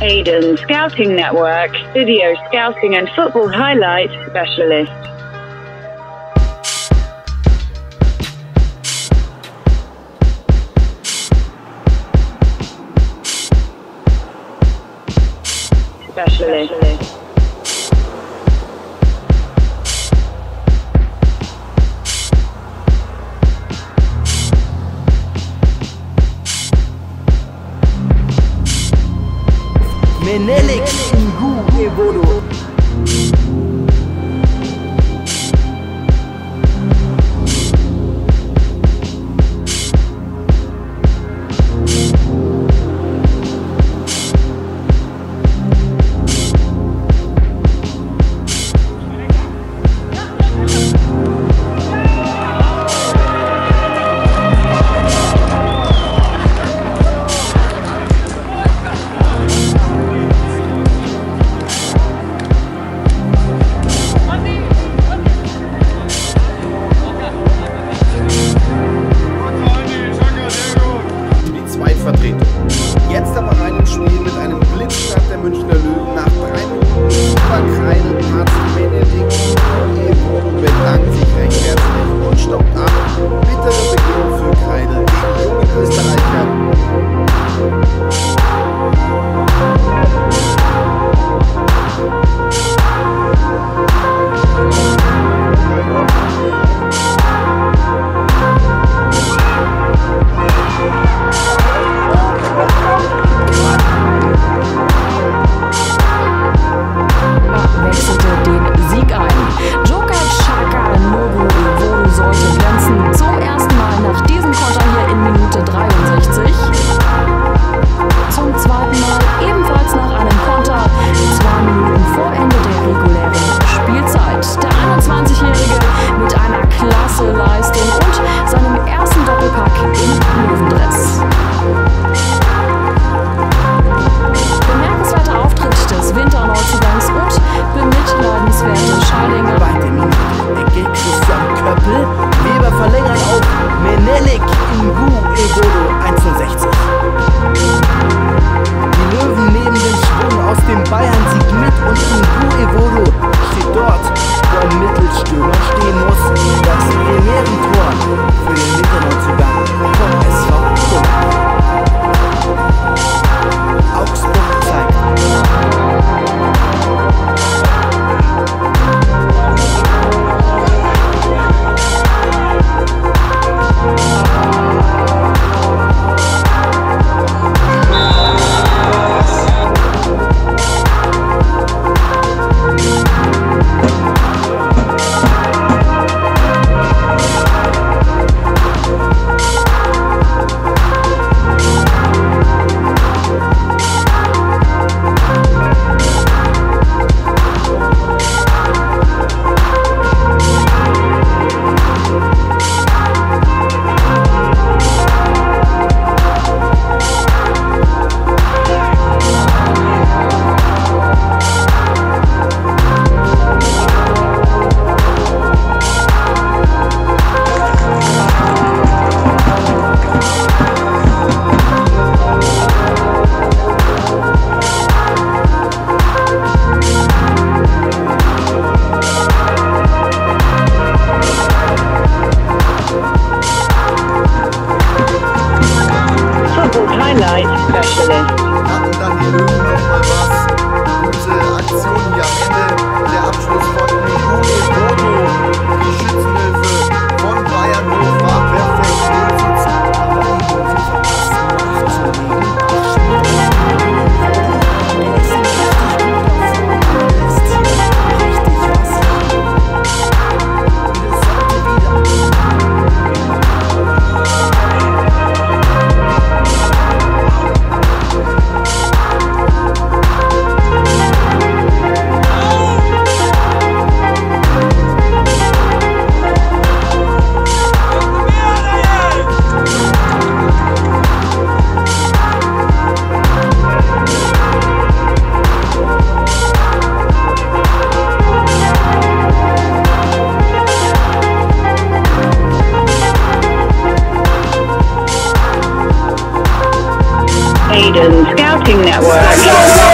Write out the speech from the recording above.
Aiden Scouting Network, video scouting and football highlight specialist. Specialist. Menelik Igu Evodo Mittelstuhl stehen muss. Das sind wir Tor für den Maiden Scouting Network.